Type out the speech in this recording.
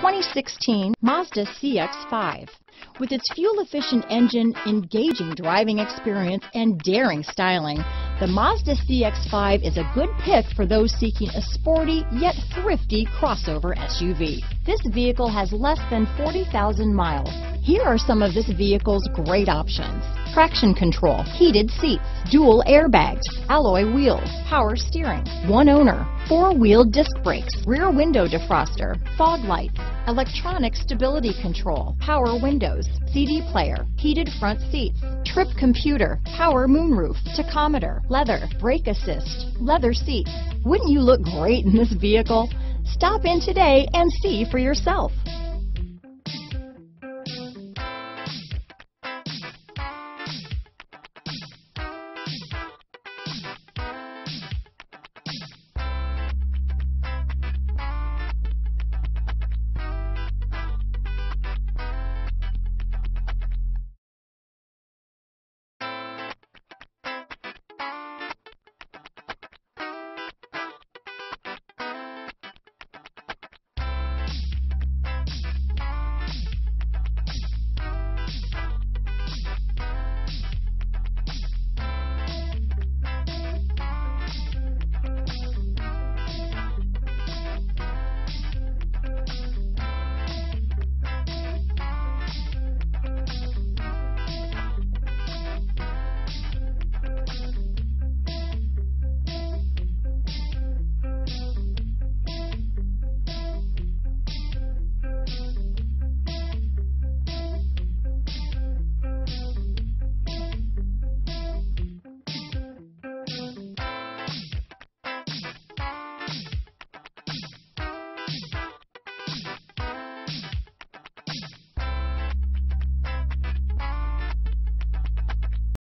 2016 Mazda CX-5. With its fuel-efficient engine, engaging driving experience, and daring styling, the Mazda CX-5 is a good pick for those seeking a sporty yet thrifty crossover SUV. This vehicle has less than 40,000 miles. Here are some of this vehicle's great options. Traction control, heated seats, dual airbags, alloy wheels, power steering, one owner, four-wheel disc brakes, rear window defroster, fog lights, electronic stability control, power windows, CD player, heated front seats, trip computer, power moonroof, tachometer, leather, brake assist, leather seats. Wouldn't you look great in this vehicle? Stop in today and see for yourself.